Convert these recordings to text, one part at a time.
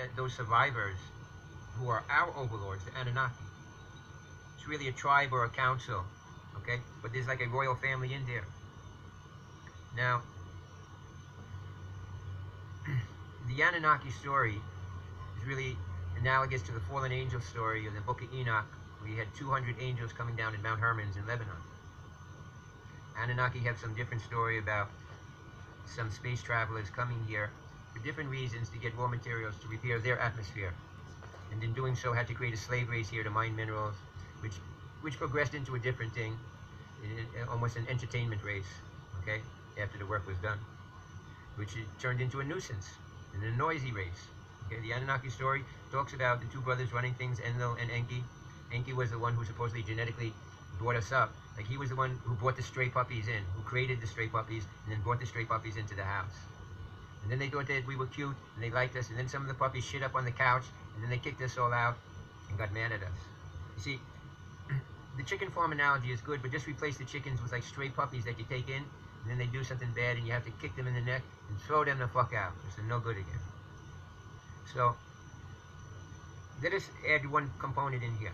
that those survivors who are our overlords, the Anunnaki. It's really a tribe or a council, okay? But there's like a royal family in there. Now, the Anunnaki story is really analogous to the fallen angel story of the book of Enoch. We had 200 angels coming down in Mount Hermons in Lebanon. Anunnaki have some different story about some space travelers coming here for different reasons to get raw materials to repair their atmosphere. And in doing so had to create a slave race here to mine minerals, which which progressed into a different thing, almost an entertainment race, okay, after the work was done, which turned into a nuisance and a noisy race. Okay, the Anunnaki story talks about the two brothers running things, Enlil and Enki. Enki was the one who supposedly genetically brought us up. Like he was the one who brought the stray puppies in, who created the stray puppies, and then brought the stray puppies into the house. And then they thought that we were cute, and they liked us, and then some of the puppies shit up on the couch, and then they kicked us all out and got mad at us. You see, the chicken farm analogy is good, but just replace the chickens with like stray puppies that you take in, and then they do something bad, and you have to kick them in the neck and throw them the fuck out. It's no good again. So, let us add one component in here.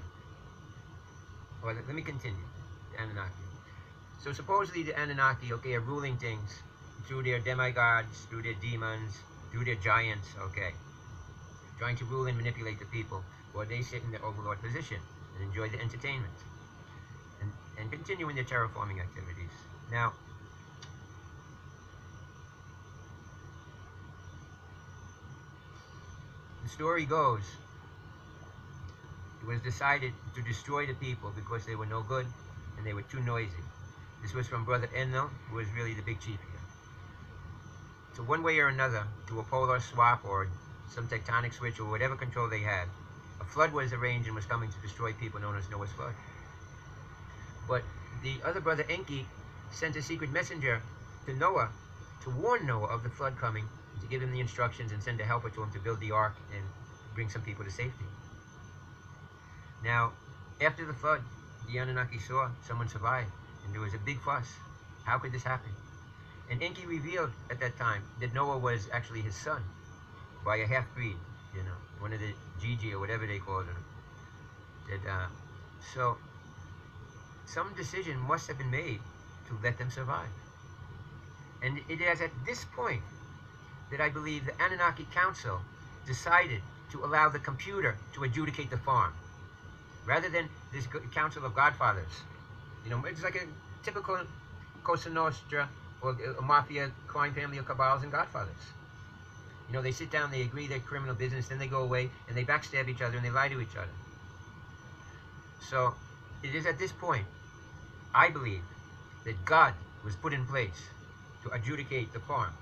Or let, me continue. Anunnaki. So supposedly the Anunnaki, okay, are ruling things through their demigods, through their demons, through their giants, okay. Trying to rule and manipulate the people while they sit in their overlord position and enjoy the entertainment. And, and continue in their terraforming activities. Now, the story goes it was decided to destroy the people because they were no good and they were too noisy. This was from Brother Enlil, who was really the big chief. So one way or another, to a polar swap or some tectonic switch or whatever control they had, a flood was arranged and was coming to destroy people known as Noah's flood. But the other brother Enki sent a secret messenger to Noah to warn Noah of the flood coming, to give him the instructions and send a helper to him to build the ark and bring some people to safety. Now, after the flood, the Anunnaki saw someone survived, and there was a big fuss. How could this happen? And Enki revealed at that time that Noah was actually his son by a half-breed, you know, one of the Gigi or whatever they called him. That, uh, so, some decision must have been made to let them survive. And it is at this point that I believe the Anunnaki Council decided to allow the computer to adjudicate the farm rather than this council of godfathers. You know, it's like a typical Cosa Nostra or a uh, mafia crime family of cabals and godfathers. You know, they sit down, they agree their criminal business, then they go away and they backstab each other and they lie to each other. So, it is at this point, I believe, that God was put in place to adjudicate the farm.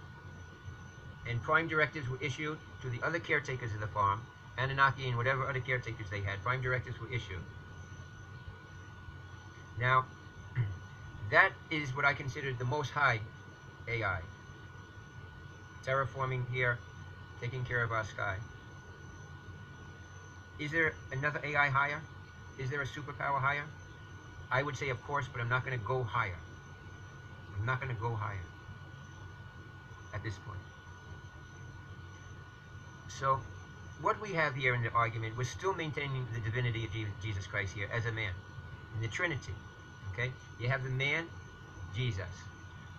And prime directives were issued to the other caretakers of the farm Anunnaki and whatever other caretakers they had, prime directives were issued. Now, that is what I consider the most high AI. Terraforming here, taking care of our sky. Is there another AI higher? Is there a superpower higher? I would say of course, but I'm not going to go higher. I'm not going to go higher at this point. So, what we have here in the argument, we're still maintaining the divinity of Jesus Christ here as a man. In the Trinity, okay? You have the man, Jesus,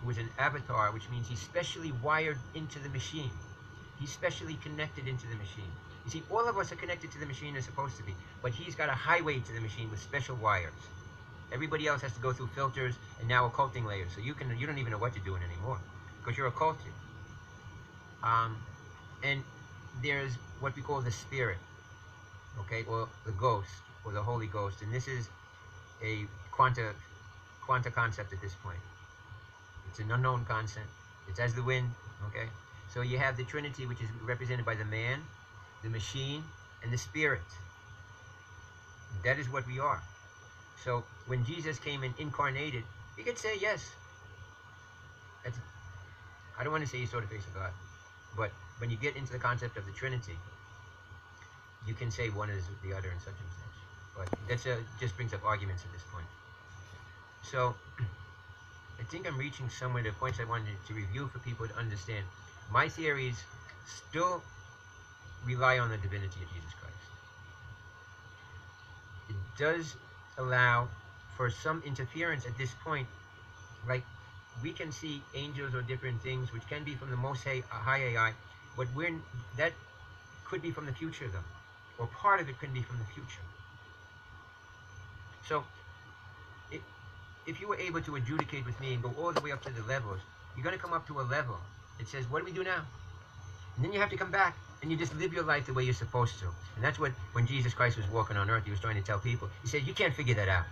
who is an avatar, which means he's specially wired into the machine. He's specially connected into the machine. You see, all of us are connected to the machine as supposed to be, but he's got a highway to the machine with special wires. Everybody else has to go through filters and now occulting layers, so you can you don't even know what you're doing anymore because you're occulted. Um, and there's what we call the spirit, okay, or the ghost, or the Holy Ghost, and this is a quanta, quanta concept at this point. It's an unknown concept. It's as the wind, okay? So you have the Trinity, which is represented by the man, the machine, and the spirit. That is what we are. So when Jesus came and incarnated, you could say yes. That's, I don't want to say he saw the face of God, but when you get into the concept of the Trinity, you can say one is the other and such and such. But that's just brings up arguments at this point. So, I think I'm reaching somewhere the points I wanted to review for people to understand. My theories still rely on the divinity of Jesus Christ. It does allow for some interference at this point, like we can see angels or different things, which can be from the most high, uh, high AI, but we're that could be from the future though, or part of it could be from the future. So, if you were able to adjudicate with me and go all the way up to the levels, you're going to come up to a level that says, what do we do now? And then you have to come back and you just live your life the way you're supposed to. And that's what, when Jesus Christ was walking on earth, he was trying to tell people. He said, you can't figure that out.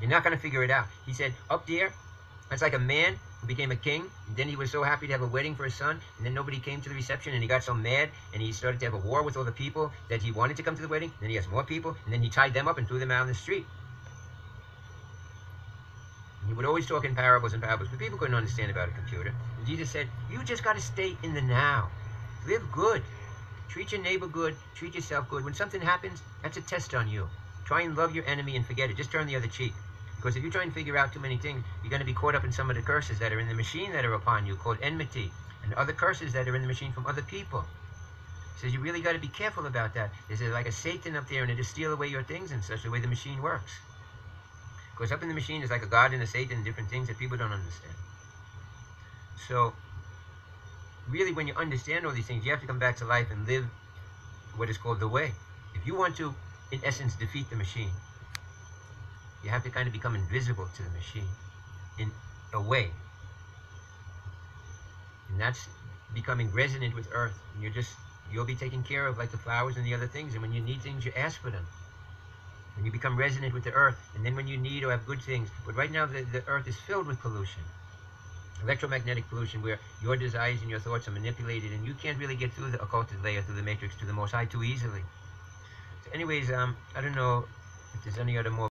You're not going to figure it out. He said, up there, that's like a man who became a king. And then he was so happy to have a wedding for his son. And then nobody came to the reception. And he got so mad. And he started to have a war with all the people that he wanted to come to the wedding. And then he has more people. And then he tied them up and threw them out on the street. He would always talk in parables and parables. But people couldn't understand about a computer. And Jesus said, you just got to stay in the now. Live good. Treat your neighbor good. Treat yourself good. When something happens, that's a test on you. Try and love your enemy and forget it. Just turn the other cheek. Because if you try and figure out too many things, you're going to be caught up in some of the curses that are in the machine that are upon you, called enmity, and other curses that are in the machine from other people. Says you really got to be careful about that. There's like a Satan up there, and it just steal away your things and such the way the machine works. Because up in the machine is like a God and a Satan and different things that people don't understand. So, really, when you understand all these things, you have to come back to life and live what is called the way. If you want to, in essence, defeat the machine, you have to kind of become invisible to the machine in a way. And that's becoming resonant with earth. And you're just, you'll be taken care of like the flowers and the other things. And when you need things, you ask for them. When you become resonant with the earth. And then when you need or have good things. But right now, the, the earth is filled with pollution. Electromagnetic pollution where your desires and your thoughts are manipulated and you can't really get through the occulted layer, through the matrix, to the Most High too easily. So anyways, um, I don't know if there's any other more